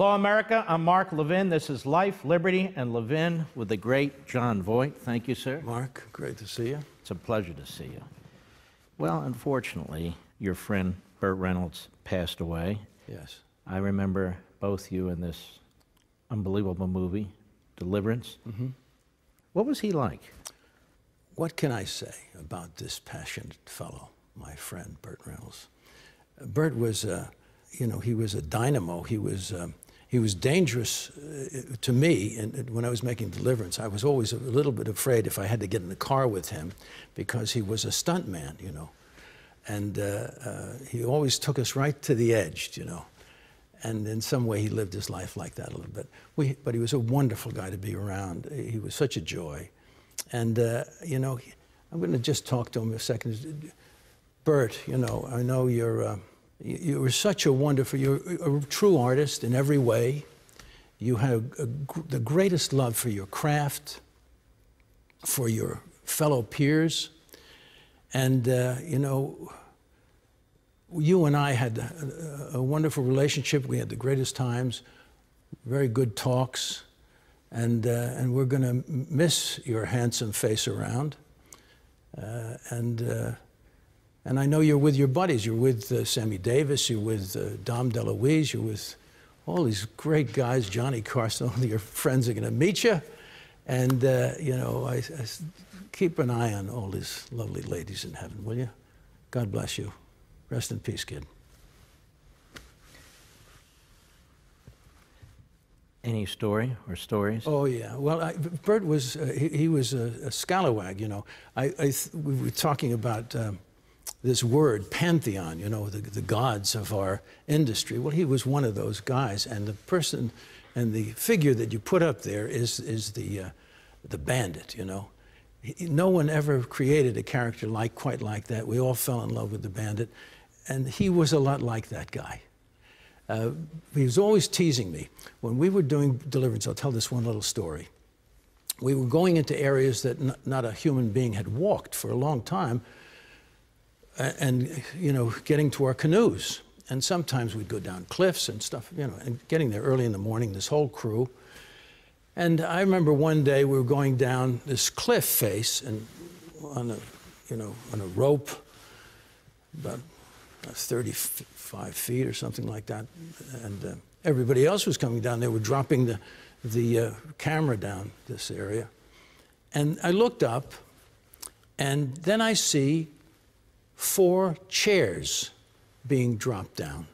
Hello, America. I'm Mark Levin. This is Life, Liberty, and Levin with the great Jon Voight. Thank you, sir. Mark, great to see you. It's a pleasure to see you. Well, unfortunately, your friend Burt Reynolds passed away. Yes. I remember both you in this unbelievable movie, Deliverance. Mm-hmm. What was he like? What can I say about this passionate fellow, my friend Burt Reynolds? Burt was, uh, you know, he was a dynamo. He was, um, he was dangerous uh, to me. And when I was making Deliverance, I was always a little bit afraid if I had to get in the car with him because he was a stunt man, you know. And uh, uh, he always took us right to the edge, you know. And in some way, he lived his life like that a little bit. We, but he was a wonderful guy to be around. He was such a joy. And, uh, you know, I'm going to just talk to him a second. Burt, you know, I know you're, uh, you, were such a wonderful, you're a true artist in every way. You have a, the greatest love for your craft, for your fellow peers. And, uh, you know, you and I had a, a, wonderful relationship. We had the greatest times, very good talks, and, uh, and we're going to miss your handsome face around. Uh, and, uh, and I know you're with your buddies. You're with uh, Sammy Davis, you're with uh, Dom DeLuise, you're with all these great guys, Johnny Carson, all your friends are going to meet you. And, uh, you know, I, I keep an eye on all these lovely ladies in heaven, will you? God bless you. Rest in peace, kid. Any story or stories? Oh yeah. Well, I, Burt was uh, he, he, was a, a, scalawag. You know, I, I we were talking about um, this word pantheon. You know, the, the gods of our industry. Well, he was one of those guys, and the person and the figure that you put up there is is the uh, the bandit. You know, he, no one ever created a character like quite like that. We all fell in love with the bandit, and he was a lot like that guy. Uh, he was always teasing me. When we were doing deliverance, I'll tell this one little story. We were going into areas that not a human being had walked for a long time, and you know, getting to our canoes. And sometimes we'd go down cliffs and stuff, you know, and getting there early in the morning, this whole crew. And I remember one day we were going down this cliff face and on a, you know, on a rope, about 35 feet or something like that. And uh, everybody else was coming down. They were dropping the, the uh, camera down this area. And I looked up, and then I see four chairs being dropped down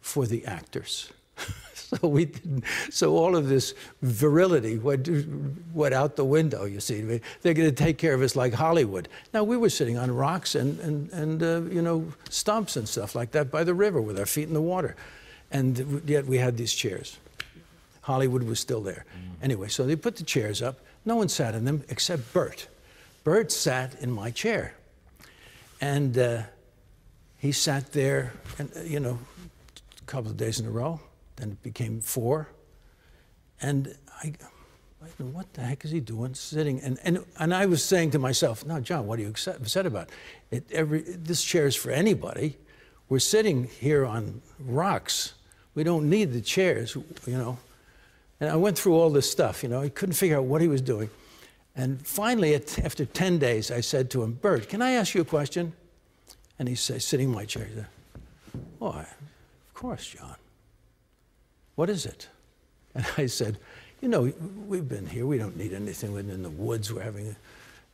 for the actors. So we didn't, so all of this virility went, went out the window, you see. They're going to take care of us like Hollywood. Now, we were sitting on rocks and, and, and uh, you know, stumps and stuff like that by the river with our feet in the water. And yet we had these chairs. Hollywood was still there. Mm. Anyway, so they put the chairs up. No one sat in them except Burt. Burt sat in my chair. And uh, he sat there, and, uh, you know, a couple of days in a row. Then it became four. And I, what the heck is he doing sitting? And, and, and I was saying to myself, no, Jon, what are you upset about? It, every, this chair is for anybody. We're sitting here on rocks. We don't need the chairs, you know. And I went through all this stuff, you know. I couldn't figure out what he was doing. And finally, after 10 days, I said to him, Burt, can I ask you a question? And he said, sitting in my chair, he said, Why, of course, Jon. What is it? And I said, You know, we've been here. We don't need anything. We're in the woods. We're having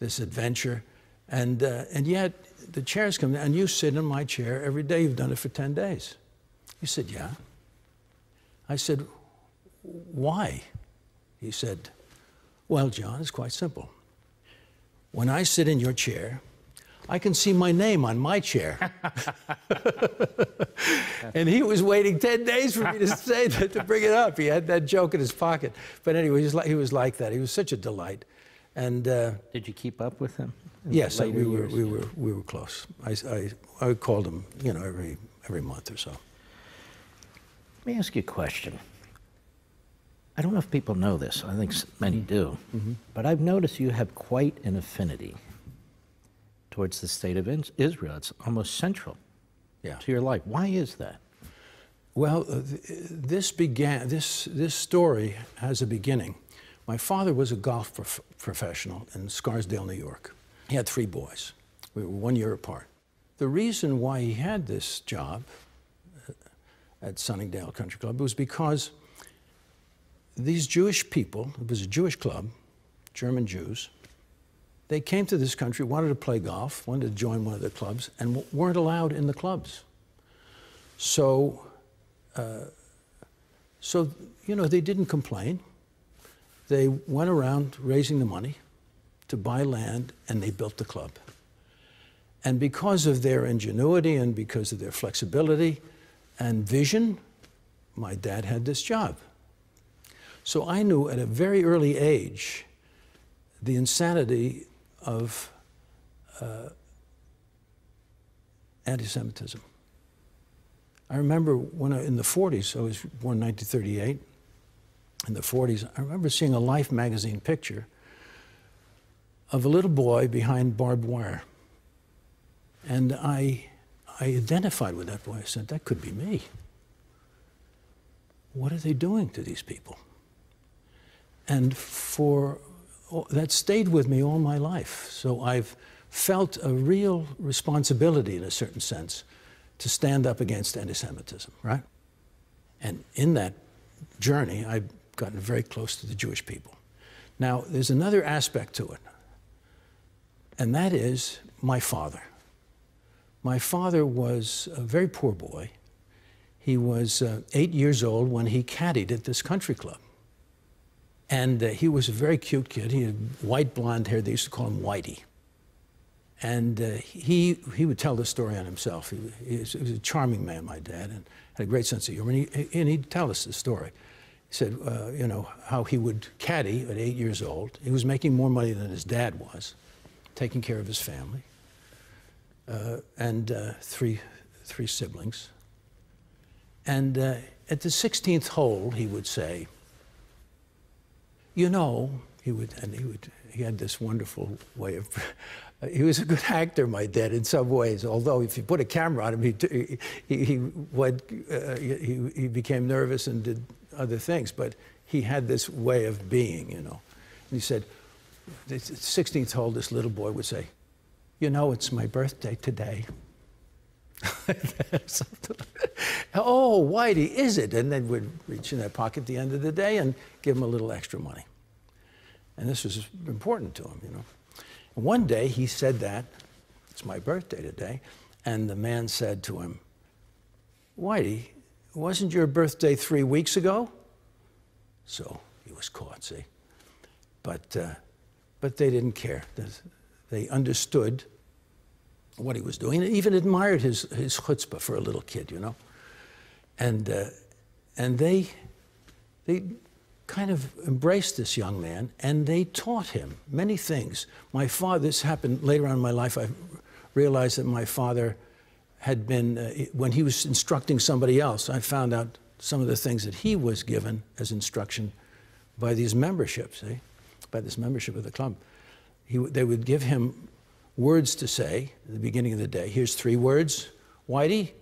this adventure. And, uh, and yet, the chairs come down, and you sit in my chair every day. You've done it for 10 days. He said, Yeah. I said, Why? He said, Well, Jon, it's quite simple. When I sit in your chair, I can see my name on my chair. and he was waiting 10 days for me to say that, to bring it up. He had that joke in his pocket. But anyway, he was like, he was like that. He was such a delight. And uh, did you keep up with him? Yes, we were, we were we were close. I, I, I called him, you know, every every month or so. Let me ask you a question. I don't know if people know this. I think many do. Mm-hmm. But I've noticed you have quite an affinity towards the state of Israel. It's almost central yeah. to your life. Why is that? Well, uh, this began. This this story has a beginning. My father was a golf prof- professional in Scarsdale, New York. He had three boys. We were one year apart. The reason why he had this job uh, at Sunningdale Country Club was because these Jewish people, it was a Jewish club, German Jews, they came to this country, wanted to play golf, wanted to join one of the clubs, and weren't allowed in the clubs. So, uh, so you know, they didn't complain. They went around raising the money to buy land, and they built the club. And because of their ingenuity and because of their flexibility and vision, my dad had this job. So I knew at a very early age the insanity of uh, anti Semitism. I remember when I, in the 40s, I was born in 1938, in the 40s, I remember seeing a Life magazine picture of a little boy behind barbed wire. And I, I identified with that boy. I said, that could be me. What are they doing to these people? And for that stayed with me all my life. So I've felt a real responsibility in a certain sense to stand up against anti Semitism, right? And in that journey, I've gotten very close to the Jewish people. Now, there's another aspect to it, and that is my father. My father was a very poor boy. He was uh, eight years old when he caddied at this country club. And uh, he was a very cute kid. He had white blonde hair. They used to call him Whitey. And uh, he, he would tell the story on himself. He, he, was, he, was, a charming man, my dad, and had a great sense of humor. And, he, and he'd tell us the story. He said, uh, you know, how he would caddy at eight years old. He was making more money than his dad was, taking care of his family, uh, and uh, three, three siblings. And uh, at the 16th hole, he would say, you know, he would, and he would, he had this wonderful way of, he was a good actor, my dad, in some ways. Although if you put a camera on him, he, he, he, went, uh, he, he became nervous and did other things. But he had this way of being, you know. And he said, the 16th hole, this little boy would say, you know, it's my birthday today. oh, Whitey, is it? And then we'd reach in their pocket at the end of the day and give him a little extra money. And this was important to him, you know. And one day he said that, it's my birthday today, and the man said to him, Whitey, wasn't your birthday three weeks ago? So he was caught, see. But, uh, but they didn't care. They understood what he was doing, and even admired his, his chutzpah for a little kid, you know. And, uh, and they, they kind of embraced this young man, and they taught him many things. My father, this happened later on in my life, I realized that my father had been, uh, when he was instructing somebody else, I found out some of the things that he was given as instruction by these memberships, see, by this membership of the club. He, they would give him words to say at the beginning of the day. Here's three words, Whitey,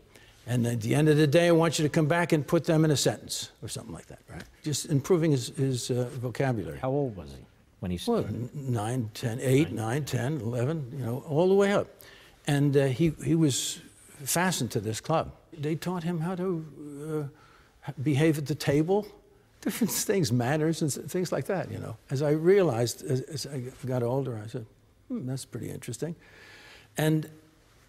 and at the end of the day, I want you to come back and put them in a sentence or something like that, right? Just improving his, his uh, vocabulary. How old was he when he Well, started? 9, 10, 8, 9, 10, 11, you know, all the way up. And uh, he, he was fastened to this club. They taught him how to uh, behave at the table, different things, manners and things like that, you know. As I realized, as, as I got older, I said, hmm, that's pretty interesting. And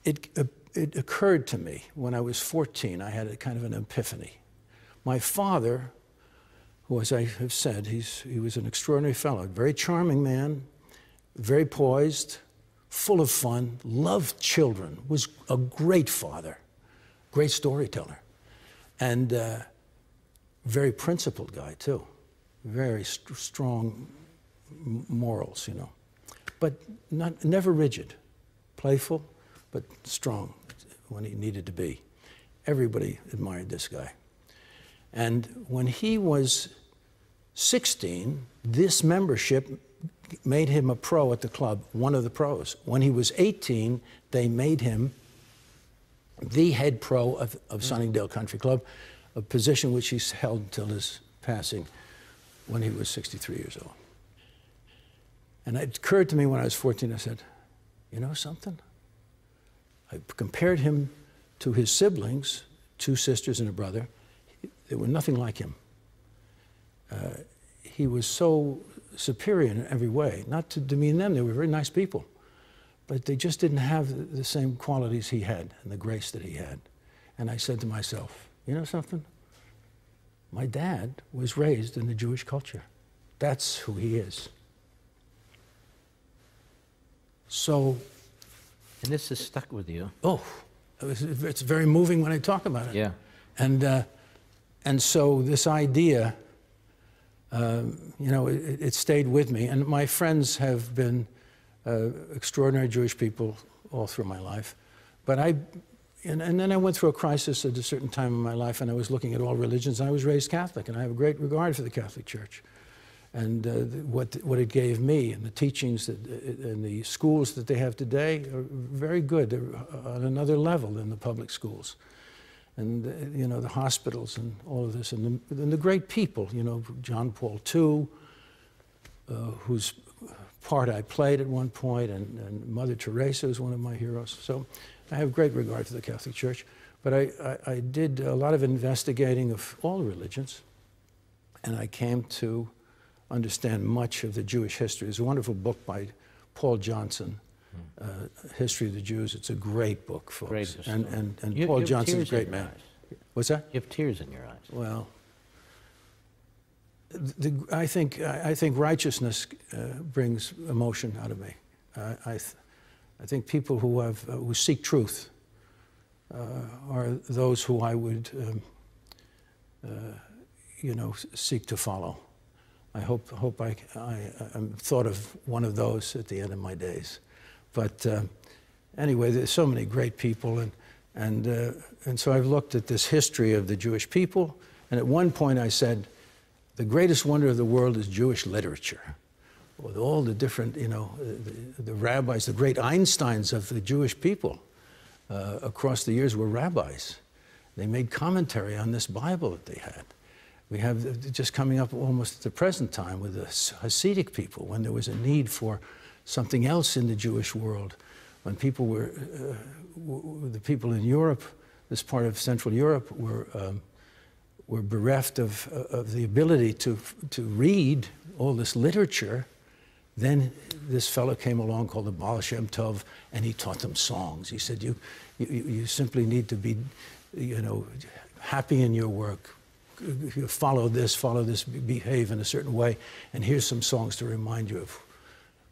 it, uh, it occurred to me when I was 14, I had a kind of an epiphany. My father, who, as I have said, he's, he was an extraordinary fellow, very charming man, very poised, full of fun, loved children, was a great father, great storyteller, and uh, very principled guy, too. Very st- strong morals, you know. But not, never rigid, playful, but strong when he needed to be. Everybody admired this guy. And when he was 16, this membership made him a pro at the club, one of the pros. When he was 18, they made him the head pro of, of mm-hmm. Sunningdale Country Club, a position which he held until his passing when he was 63 years old. And it occurred to me when I was 14, I said, you know something? I compared him to his siblings, two sisters and a brother. They were nothing like him. Uh, he was so superior in every way. Not to demean them, they were very nice people. But they just didn't have the same qualities he had and the grace that he had. And I said to myself, you know something? My dad was raised in the Jewish culture. That's who he is. So, And this is stuck with you. oh, it was- it's very moving when I talk about it. Yeah. And, uh, and so this idea, um, you know, it, it stayed with me. And my friends have been uh, extraordinary Jewish people all through my life. But I, and, and then I went through a crisis at a certain time in my life, and I was looking at all religions. I was raised Catholic, and I have a great regard for the Catholic Church. And uh, what, what it gave me and the teachings that, uh, and the schools that they have today are very good. They're on another level than the public schools and uh, you know the hospitals and all of this, and the, and the great people, you know John Paul II, uh, whose part I played at one point, and, and Mother Teresa is one of my heroes. So I have great regard for the Catholic Church, but I, I, I did a lot of investigating of all religions, and I came to understand much of the Jewish history. There's a wonderful book by Paul Johnson. Uh, History of the Jews. It's a great book, folks. Great and and, and You- Paul you Johnson's a great man. eyes. What's that? You have tears in your eyes. Well, the, I think I think righteousness uh, brings emotion out of me. I, I, th- I think people who have uh, who seek truth uh, are those who I would, um, uh, you know, seek to follow. I hope hope I, I I'm thought of one of those at the end of my days. But uh, anyway, there's so many great people, and and uh, and so I've looked at this history of the Jewish people, and at one point I said, the greatest wonder of the world is Jewish literature, with all the different, you know, the, the rabbis, the great Einsteins of the Jewish people uh, across the years were rabbis. They made commentary on this Bible that they had. We have uh, just coming up almost at the present time with the Hasidic people, when there was a need for something else in the Jewish world, when people were, uh, the people in Europe, this part of Central Europe, were, um, were bereft of, of the ability to, to read all this literature. Then this fellow came along called the Baal Shem Tov, and he taught them songs. He said, you, you, you simply need to be, you know, happy in your work. Follow this, follow this, behave in a certain way, and here's some songs to remind you of,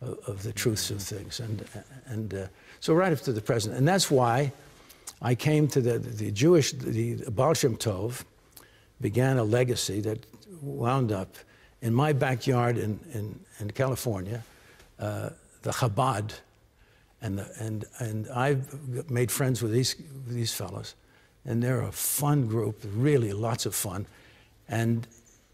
of, of the truths of things. And, and uh, so right up to the present. And that's why I came to the, the Jewish, the Baal Shem Tov, began a legacy that wound up in my backyard in, in, in California, uh, the Chabad, and, the, and, and I've made friends with these, these fellows, and they're a fun group, really lots of fun, and,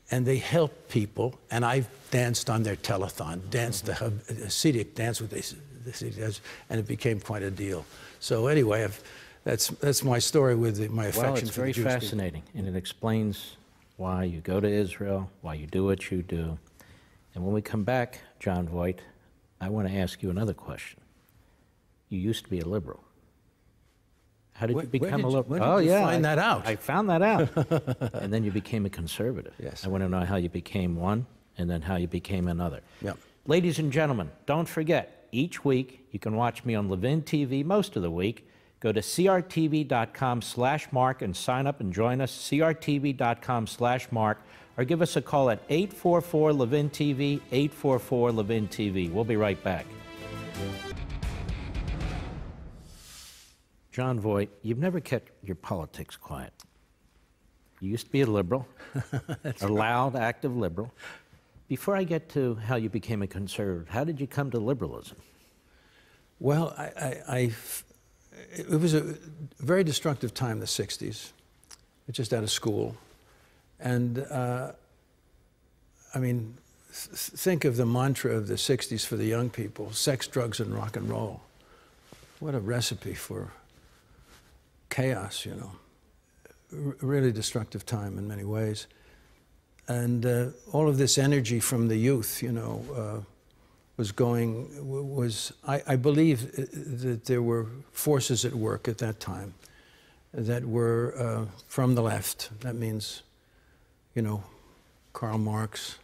and they help people, and I've danced on their telethon, danced the Hasidic dance with the, the Hasidic dance, and it became quite a deal. So anyway, I've, that's, that's my story with the, my affection Well, it's for very the Jewish people. fascinating, and it explains why you go to Israel, why you do what you do. And when we come back, Jon Voight, I want to ask you another question. You used to be a liberal. How did Where- you become did a you- liberal? did oh, you yeah, find I- that out? I found that out. and then you became a conservative. Yes. I want to know how you became one, and then how you became another. Yep. Ladies and gentlemen, don't forget, each week you can watch me on Levin TV most of the week. Go to crtv.com slash mark and sign up and join us, crtv.com slash mark, or give us a call at 844 Levin TV, 844 Levin TV. We'll be right back. Jon Voight, you've never kept your politics quiet. You used to be a liberal, a loud, active liberal. Before I get to how you became a conservative, how did you come to liberalism? Well, I, I, I it was a very destructive time, the 60s, just out of school. And uh, I mean, th- think of the mantra of the 60s for the young people sex, drugs, and rock and roll. What a recipe for chaos, you know. r- really destructive time in many ways. And uh, all of this energy from the youth, you know, uh, was going, was, I, I believe uh, that there were forces at work at that time that were uh, from the left. That means, you know, Karl Marx,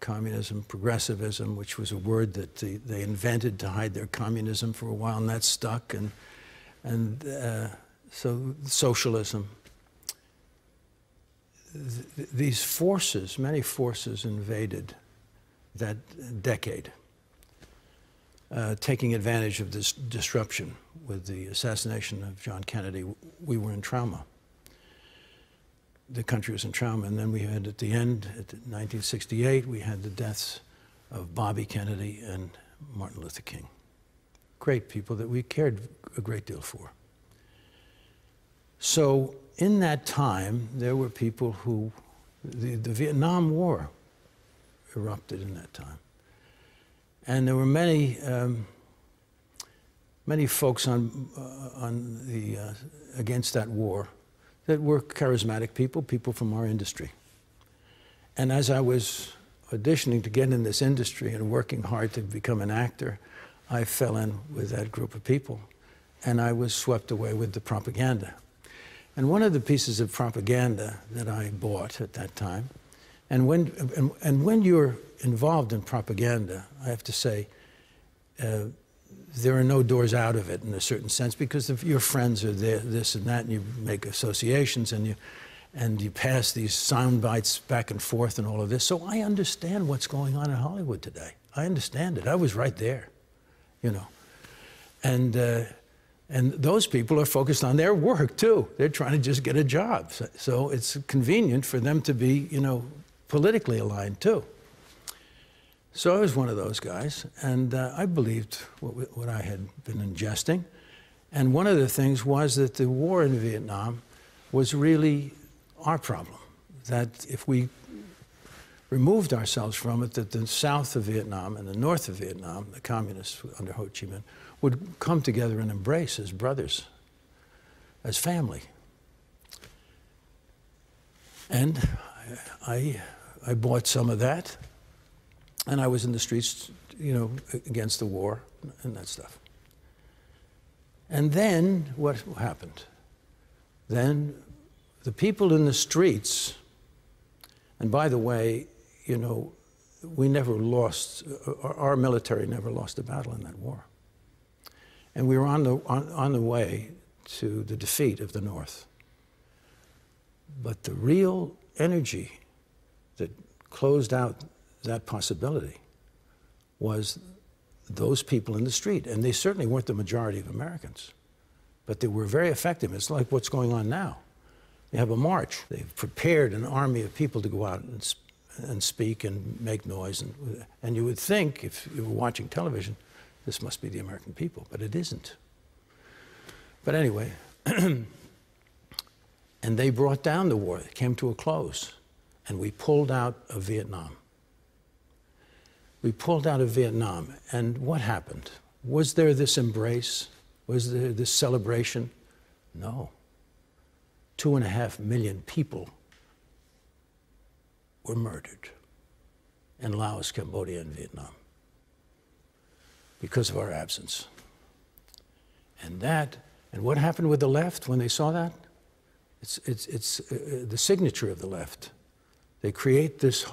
communism, progressivism, which was a word that the, they invented to hide their communism for a while, and that stuck. And, and uh, so socialism. Th- these forces, many forces invaded that decade, uh, taking advantage of this disruption with the assassination of John Kennedy. We were in trauma. The country was in trauma. And then we had, at the end, at 1968, we had the deaths of Bobby Kennedy and Martin Luther King. Great people that we cared a great deal for. So in that time, there were people who, the, the Vietnam War erupted in that time. And there were many, um, many folks on, uh, on the, uh, against that war that were charismatic people, people from our industry. And as I was auditioning to get in this industry and working hard to become an actor, I fell in with that group of people. And I was swept away with the propaganda. And one of the pieces of propaganda that I bought at that time, and when, and, and when you're involved in propaganda, I have to say, uh, there are no doors out of it in a certain sense because your friends are there, this and that, and you make associations and you, and you pass these sound bites back and forth and all of this. So I understand what's going on in Hollywood today. I understand it. I was right there, you know. And, uh, and those people are focused on their work too. They're trying to just get a job. So, so it's convenient for them to be, you know, politically aligned too. So I was one of those guys, and uh, I believed what, what I had been ingesting. And one of the things was that the war in Vietnam was really our problem. That if we removed ourselves from it, that the south of Vietnam and the north of Vietnam, the communists under Ho Chi Minh, would come together and embrace as brothers, as family. And I, I, bought some of that, and I was in the streets, you know, against the war and that stuff. And then what happened? Then the people in the streets, and by the way, you know, we never lost, our military never lost a battle in that war. And we were on the, on, on the way to the defeat of the North. But the real energy that closed out that possibility was those people in the street. And they certainly weren't the majority of Americans, but they were very effective. It's like what's going on now. They have a march. They've prepared an army of people to go out and, and speak and make noise. And, and you would think, if you were watching television, this must be the American people, but it isn't. But anyway, and they brought down the war. It came to a close, and we pulled out of Vietnam. We pulled out of Vietnam, and what happened? Was there this embrace? Was there this celebration? No. Two and a half million people were murdered in Laos, Cambodia, and Vietnam because of our absence. And that, and what happened with the left when they saw that? It's, it's, it's uh, the signature of the left. They create this,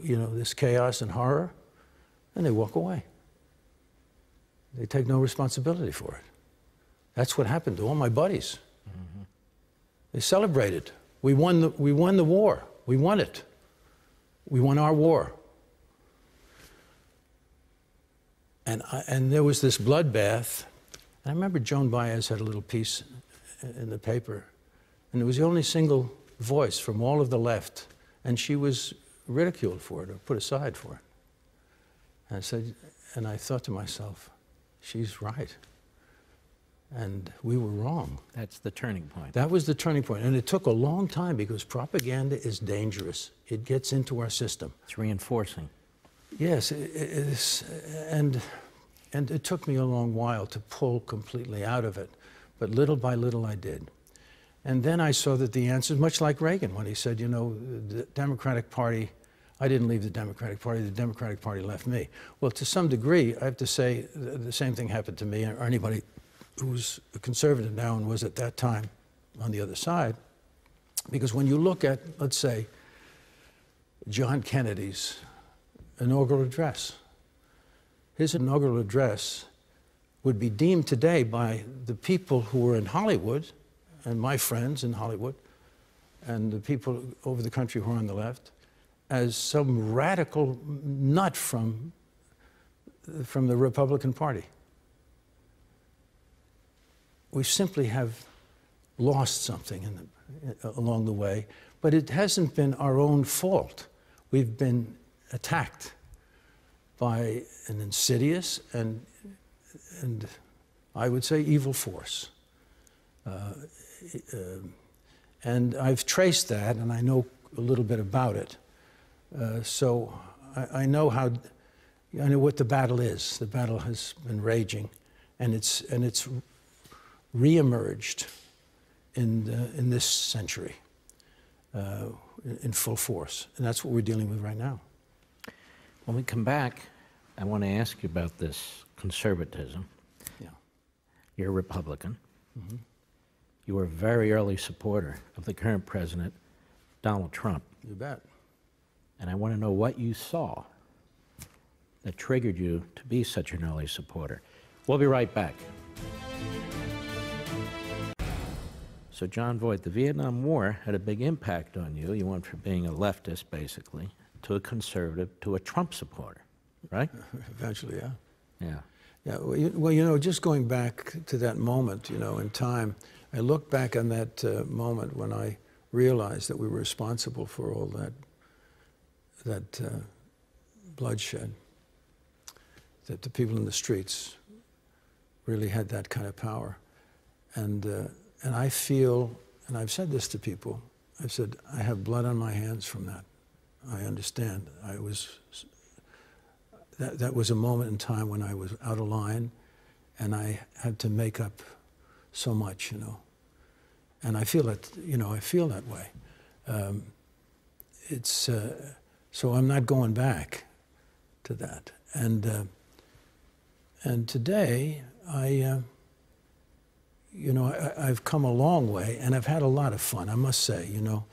you know, this chaos and horror, and they walk away. They take no responsibility for it. That's what happened to all my buddies. Mm-hmm. They celebrated. We won, the, we won the war. We won it. We won our war. And, I, and there was this bloodbath. I remember Joan Baez had a little piece in the paper, and it was the only single voice from all of the left, and she was ridiculed for it or put aside for it. And I said, and I thought to myself, she's right. And we were wrong. That's the turning point. That was the turning point. And it took a long time because propaganda is dangerous. It gets into our system. It's reinforcing. Yes, it is. And, and it took me a long while to pull completely out of it. But little by little I did. And then I saw that the answer much like Reagan when he said, you know, the Democratic Party, I didn't leave the Democratic Party, the Democratic Party left me. Well, to some degree, I have to say the same thing happened to me or anybody who's a conservative now and was at that time on the other side. Because when you look at, let's say, John Kennedy's inaugural address, his inaugural address would be deemed today by the people who were in Hollywood and my friends in Hollywood and the people over the country who are on the left as some radical nut from, from the Republican Party. We simply have lost something the, along the way, but it hasn't been our own fault. We've been attacked by an insidious and, and I would say evil force. Uh, uh, and I've traced that, and I know a little bit about it. Uh, so I, I, know how, I know what the battle is. The battle has been raging, and it's and it's reemerged in the, in this century uh, in full force, and that's what we're dealing with right now. When we come back, I want to ask you about this conservatism. Yeah. You're a Republican. Mm-hmm. You were a very early supporter of the current president, Donald Trump. You bet. And I want to know what you saw that triggered you to be such an early supporter. We'll be right back. So, Jon Voight, the Vietnam War had a big impact on you. You went from being a leftist, basically, to a conservative, to a Trump supporter, right? Eventually, yeah. Yeah. Yeah, well you, well, you know, just going back to that moment, you know, in time, I look back on that uh, moment when I realized that we were responsible for all that, that uh, bloodshed, that the people in the streets really had that kind of power. And uh, and I feel, and I've said this to people, I've said, I have blood on my hands from that. I understand. I was, that, that was a moment in time when I was out of line and I had to make up so much, you know. And I feel it, you know, I feel that way. Um, it's, uh, so I'm not going back to that. And, uh, and today, I, uh, you know, I, have come a long way, and I've had a lot of fun. I must say, you know,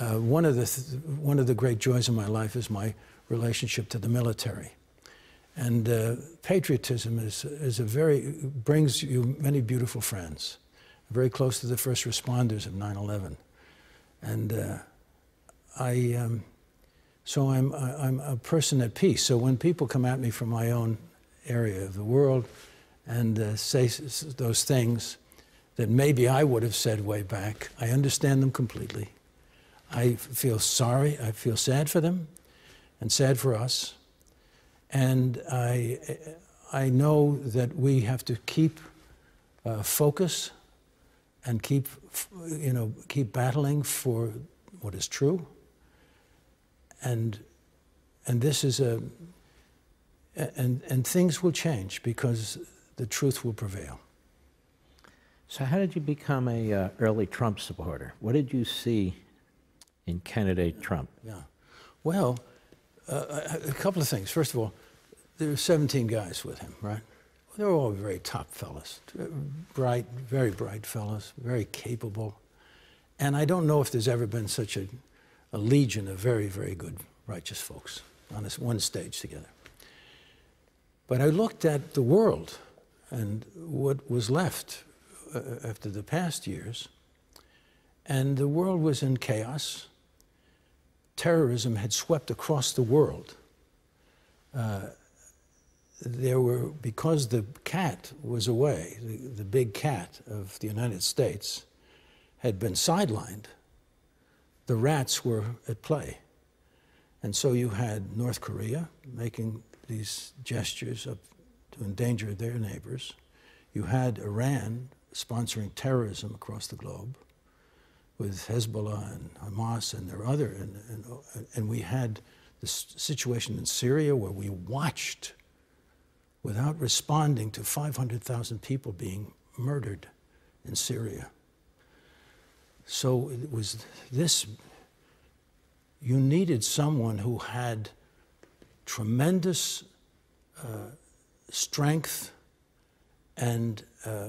uh, one of the th one of the great joys of my life is my relationship to the military, and uh, patriotism is is a very brings you many beautiful friends. Very close to the first responders of 9/11, and uh, I. Um, so I'm I'm a person at peace. So when people come at me from my own area of the world and uh, say those things that maybe I would have said way back. I understand them completely. I feel sorry, I feel sad for them and sad for us. And I, I know that we have to keep uh, focus and keep, you know, keep battling for what is true. And, and this is a, and, and things will change because the truth will prevail. So how did you become a uh, early Trump supporter? What did you see in candidate Trump? Yeah, well, uh, a couple of things. First of all, there were 17 guys with him, right? They were all very top fellas, bright, very bright fellas, very capable. And I don't know if there's ever been such a, a legion of very, very good, righteous folks on this one stage together. But I looked at the world and what was left uh, after the past years, and the world was in chaos. Terrorism had swept across the world. Uh, there were, because the cat was away, the, the big cat of the United States had been sidelined, the rats were at play. And so you had North Korea making these gestures up to endanger their neighbors. You had Iran sponsoring terrorism across the globe with Hezbollah and Hamas and their other, and, and, and we had this situation in Syria where we watched without responding to 500,000 people being murdered in Syria. So it was this, you needed someone who had tremendous uh, strength and, uh,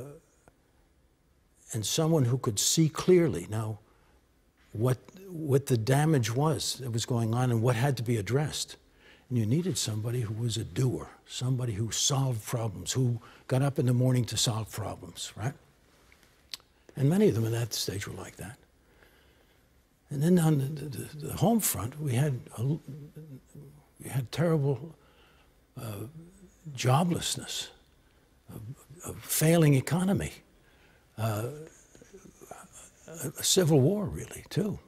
and someone who could see clearly now what, what the damage was that was going on and what had to be addressed. And you needed somebody who was a doer, somebody who solved problems, who got up in the morning to solve problems, right? And many of them in that stage were like that. And then on the, the, the home front, we had, a, we had terrible uh, joblessness, a, a, failing economy, uh, a, civil war, really, too.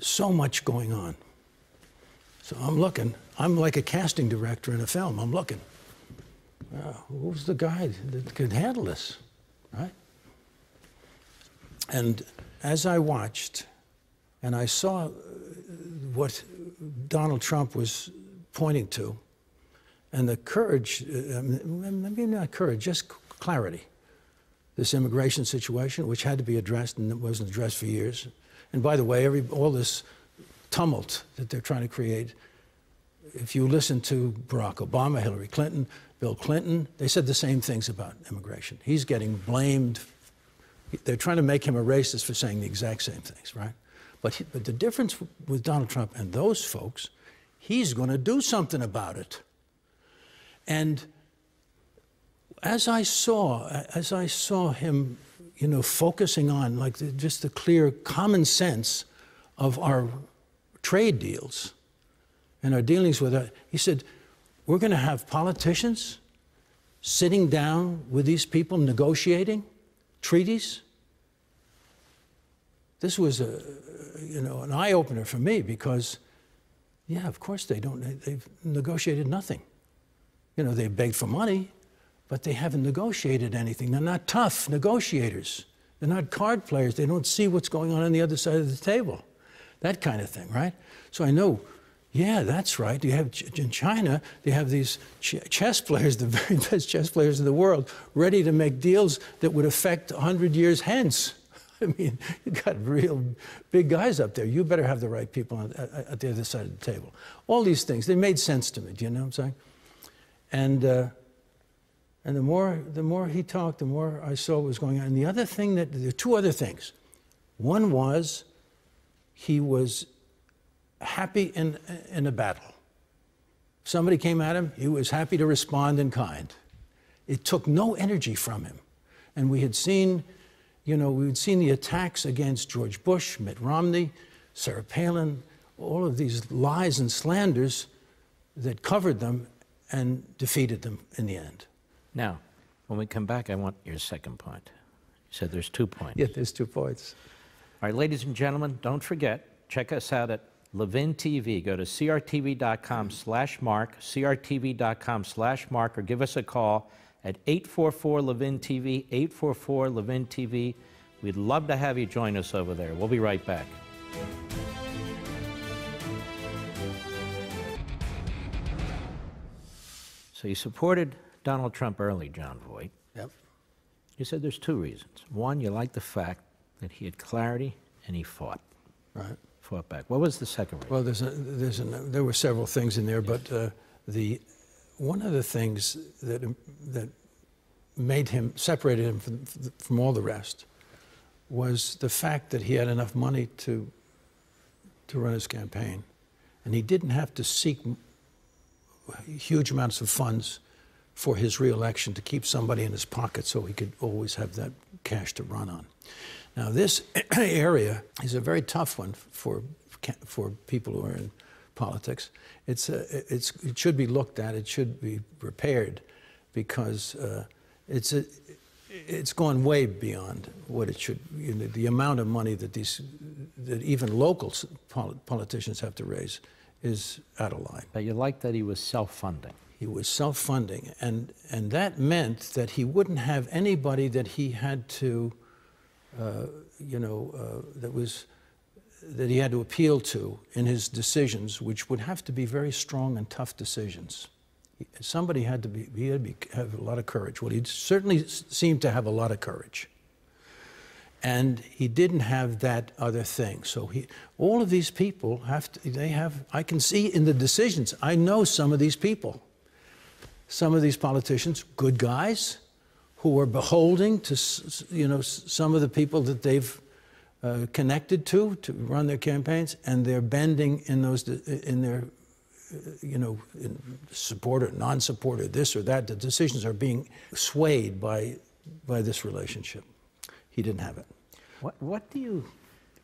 So much going on. So I'm looking. I'm like a casting director in a film. I'm looking. Uh, who's the guy that could handle this? right? And as I watched and I saw what Donald Trump was pointing to, and the courage, uh, maybe not courage, just clarity, this immigration situation, which had to be addressed and it wasn't addressed for years. And by the way, every, all this tumult that they're trying to create, if you listen to Barack Obama, Hillary Clinton, Bill Clinton, they said the same things about immigration. He's getting blamed. They're trying to make him a racist for saying the exact same things, right? But, he, but the difference with Donald Trump and those folks, he's going to do something about it. And as I saw, as I saw him, you know, focusing on like the, just the clear common sense of our trade deals and our dealings with it, he said, we're going to have politicians sitting down with these people negotiating treaties. This was a, you know, an eye opener for me because, yeah, of course they don't. They've negotiated nothing. You know, they begged for money, but they haven't negotiated anything. They're not tough negotiators. They're not card players. They don't see what's going on on the other side of the table. That kind of thing, right? So I know yeah, that's right. You have in China, they have these ch chess players, the very best chess players in the world, ready to make deals that would affect 100 years hence. I mean, you've got real big guys up there. You better have the right people on, at, at, the other side of the table. All these things, they made sense to me. Do you know what I'm saying? And uh, and the more the more he talked, the more I saw what was going on. And the other thing that there are two other things. One was he was happy in, in a battle. Somebody came at him, he was happy to respond in kind. It took no energy from him. And we had seen, you know, we had seen the attacks against George Bush, Mitt Romney, Sarah Palin, all of these lies and slanders that covered them and defeated them in the end. Now, when we come back, I want your second point. You said there's two points. Yeah, there's two points. All right, ladies and gentlemen, don't forget, check us out at Levin TV. Go to crtv.com slash mark, crtv.com slash mark, or give us a call at 844 Levin TV, 844 Levin TV. We'd love to have you join us over there. We'll be right back. So you supported Donald Trump early, Jon Voight. Yep. You said there's two reasons. One, you like the fact that he had clarity and he fought. Right fought back. What was the second reason? Well, there's a, there's a, there were several things in there, but uh, the one of the things that that made him separated him from, from all the rest was the fact that he had enough money to to run his campaign, and he didn't have to seek huge amounts of funds for his reelection to keep somebody in his pocket so he could always have that cash to run on. Now, this area is a very tough one for, for people who are in politics. It's, a, it's, it should be looked at, it should be repaired, because uh, it's, a, it's gone way beyond what it should, you know, the amount of money that, these, that even local politicians have to raise is out of line. But you like that he was self-funding. He was self-funding, and, and that meant that he wouldn't have anybody that he had to uh, you know, uh, that was that he had to appeal to in his decisions, which would have to be very strong and tough decisions. Somebody had to be, he had to be, have a lot of courage. Well, he certainly seemed to have a lot of courage. And he didn't have that other thing. So he, all of these people have to, they have, I can see in the decisions, I know some of these people, some of these politicians, good guys, who are beholding to, you know, some of the people that they've uh, connected to to run their campaigns, and they're bending in those, in their, uh, you know, support or non-support or this or that. The decisions are being swayed by, by this relationship. He didn't have it. What, what do you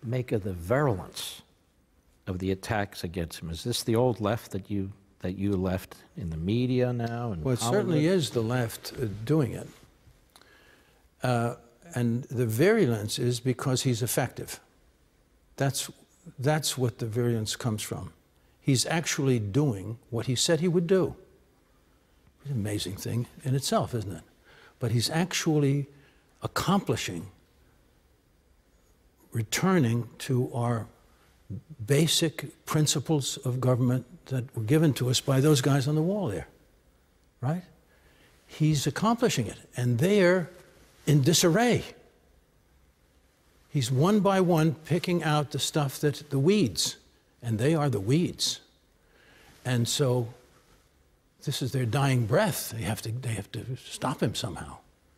make of the virulence of the attacks against him? Is this the old left that you that you left in the media now? And well, it Hollywood? certainly is the left uh, doing it. Uh, and the virulence is because he's effective. That's, that's what the virulence comes from. He's actually doing what he said he would do. It's an amazing thing in itself, isn't it? But he's actually accomplishing returning to our basic principles of government that were given to us by those guys on the wall there, right? He's accomplishing it, and they're in disarray. He's one by one picking out the stuff that the weeds, and they are the weeds. And so this is their dying breath. They have to, they have to stop him somehow.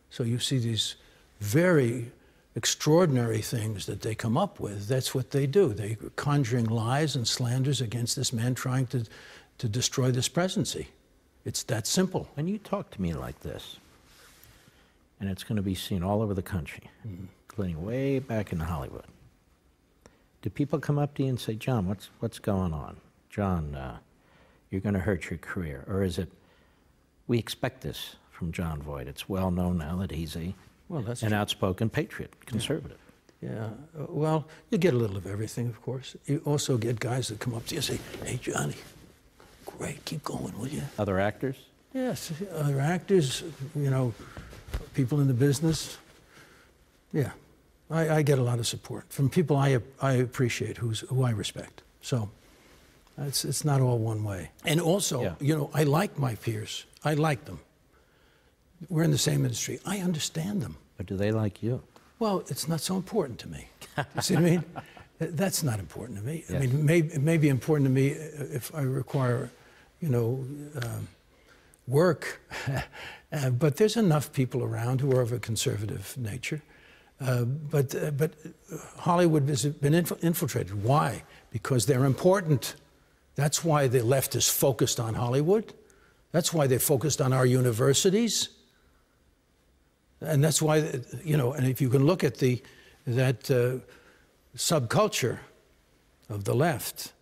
So you see these very extraordinary things that they come up with. That's what they do. They're conjuring lies and slanders against this man trying to, to destroy this presidency. It's that simple. When you talk to me like this, and it's going to be seen all over the country, mm-hmm. including way back in Hollywood, do people come up to you and say, Jon, what's, what's going on? Jon, uh, you're going to hurt your career. Or is it, we expect this from Jon Voight. It's well known now that he's a well, that's an true. outspoken patriot, conservative. Yeah. yeah. Uh, well, you get a little of everything, of course. You also get guys that come up to you and say, hey, Johnny, great, keep going, will you? Other actors? Yes, other actors, you know, people in the business. Yeah. I, I get a lot of support from people I, I appreciate, who's, who I respect. So it's, it's not all one way. And also, yeah. you know, I like my peers. I like them we're in the same industry. I understand them. But do they like you? Well, it's not so important to me. You see what I mean? That's not important to me. Yes. I mean, it may, it may, be important to me if I require, you know, um, work. uh, but there's enough people around who are of a conservative nature. Uh, but, uh, but Hollywood has been inf- infiltrated. Why? Because they're important. That's why the left is focused on Hollywood. That's why they're focused on our universities. And that's why, you know, and if you can look at the, that uh, subculture of the left,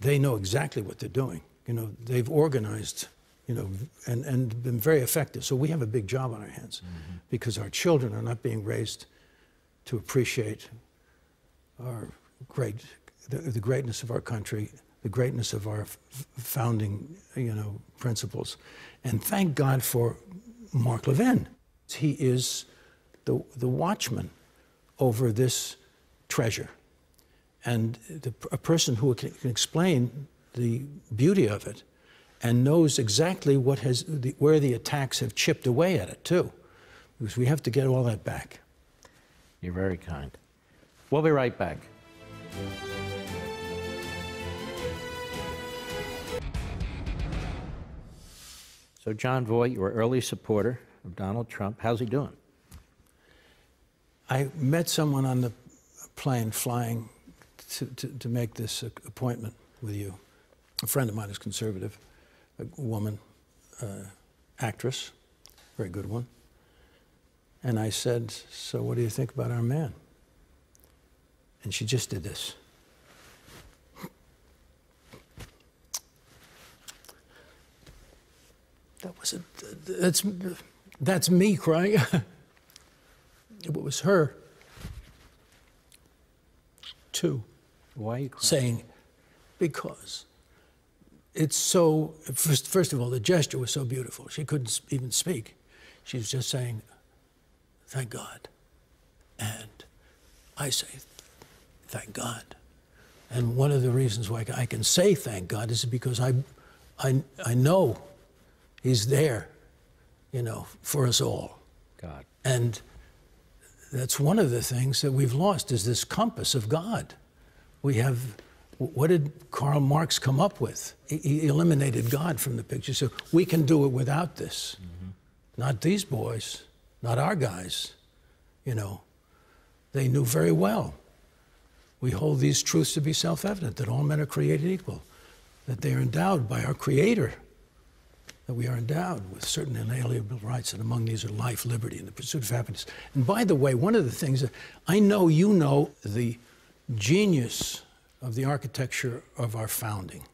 they know exactly what they're doing. You know, they've organized, you know, and, and been very effective. So we have a big job on our hands mm-hmm. because our children are not being raised to appreciate our great, the, the greatness of our country, the greatness of our f- founding, you know, principles. And thank God for Mark Levin. He is the, the watchman over this treasure. And the, a person who can, can, explain the beauty of it and knows exactly what has, the, where the attacks have chipped away at it, too. Because we have to get all that back. You're very kind. We'll be right back. So, Jon Voight, your early supporter Donald Trump. How's he doing? I met someone on the plane flying to, to, to make this appointment with you. A friend of mine is conservative, a woman, uh, actress, very good one. And I said, So, what do you think about our man? And she just did this. That was a, that's that's me crying. it was her, too. Why are you crying? Saying, because it's so, first, first of all, the gesture was so beautiful. She couldn't even speak. She was just saying, thank God. And I say, thank God. And one of the reasons why I can say thank God is because I, I, I know He's there you know, for us all. God. And that's one of the things that we've lost is this compass of God. We have, what did Karl Marx come up with? He eliminated God from the picture. So we can do it without this. Mm-hmm. Not these boys, not our guys. You know, they knew very well. We hold these truths to be self evident that all men are created equal, that they are endowed by our Creator that we are endowed with certain inalienable rights, and among these are life, liberty, and the pursuit of happiness. And by the way, one of the things that I know you know the genius of the architecture of our founding,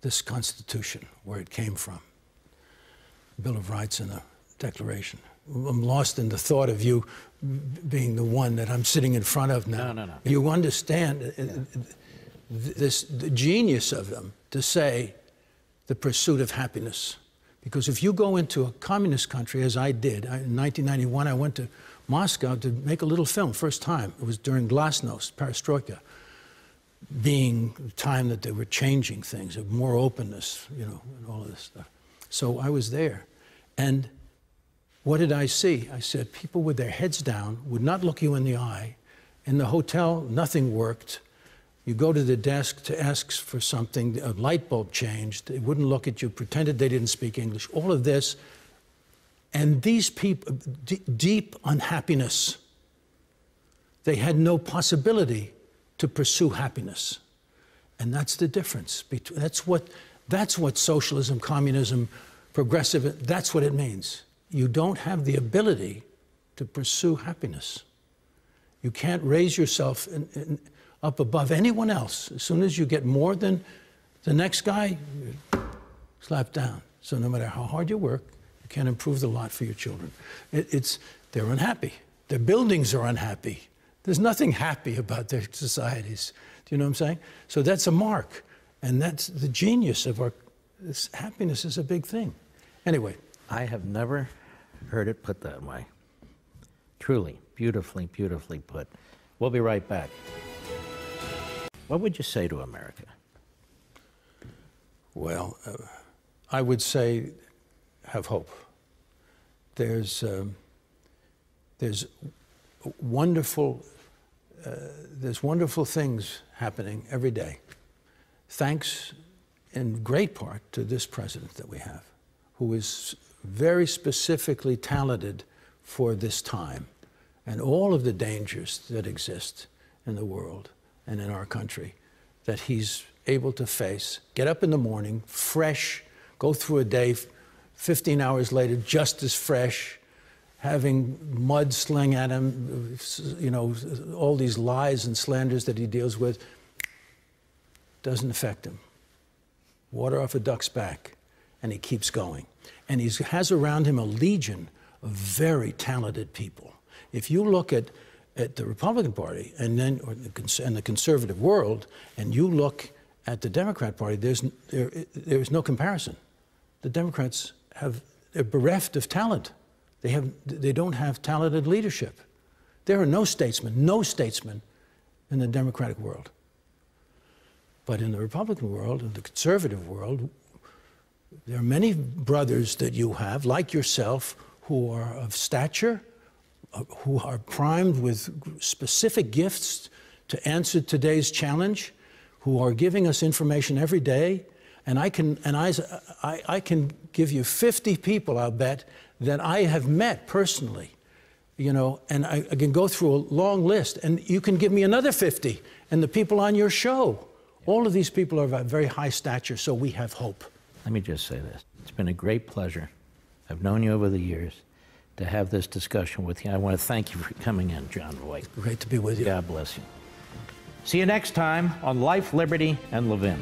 this Constitution, where it came from, Bill of Rights and the Declaration. I'm lost in the thought of you being the one that I'm sitting in front of now. No, no, no. You understand uh, uh, this the genius of them to say the pursuit of happiness. Because if you go into a communist country, as I did, I, in 1991, I went to Moscow to make a little film, first time. It was during Glasnost, Perestroika, being the time that they were changing things, of more openness, you know, and all of this stuff. So I was there. And what did I see? I said people with their heads down would not look you in the eye. In the hotel, nothing worked. You go to the desk to ask for something, a light bulb changed, they wouldn't look at you, pretended they didn't speak English, all of this. And these people, deep unhappiness, they had no possibility to pursue happiness. And that's the difference. Between, That's what, that's what socialism, communism, progressive, that's what it means. You don't have the ability to pursue happiness. You can't raise yourself in, in, up above anyone else. As soon as you get more than the next guy, slap down. So no matter how hard you work, you can't improve the lot for your children. It, it's, they're unhappy. Their buildings are unhappy. There's nothing happy about their societies. Do you know what I'm saying? So that's a mark. And that's the genius of our this happiness is a big thing. Anyway. I have never heard it put that way. Truly, beautifully, beautifully put. We'll be right back. What would you say to America? Well, uh, I would say have hope. There's, um, there's wonderful, uh, there's wonderful things happening every day. Thanks in great part to this president that we have, who is very specifically talented for this time and all of the dangers that exist in the world and in our country that he's able to face, get up in the morning, fresh, go through a day, 15 hours later, just as fresh, having mud sling at him, you know, all these lies and slanders that he deals with, doesn't affect him. Water off a duck's back, and he keeps going. And he has around him a legion of very talented people. If you look at at the Republican Party and then the, and the conservative world, and you look at the Democrat Party, there's there, there's no comparison. The Democrats have they're bereft of talent. They have they don't have talented leadership. There are no statesmen, no statesmen in the Democratic world. But in the Republican world, in the conservative world, there are many brothers that you have, like yourself, who are of stature who are primed with specific gifts to answer today's challenge, who are giving us information every day. And I can, and I, I, I can give you 50 people, I'll bet, that I have met personally you know, and I, I, can go through a long list, and you can give me another 50, and the people on your show. All of these people are of a very high stature, so we have hope. Let me just say this it's been a great pleasure. I've known you over the years to have this discussion with you. I want to thank you for coming in, Jon Voight. Great to be with you. God bless you. See you next time on Life, Liberty, and Levin.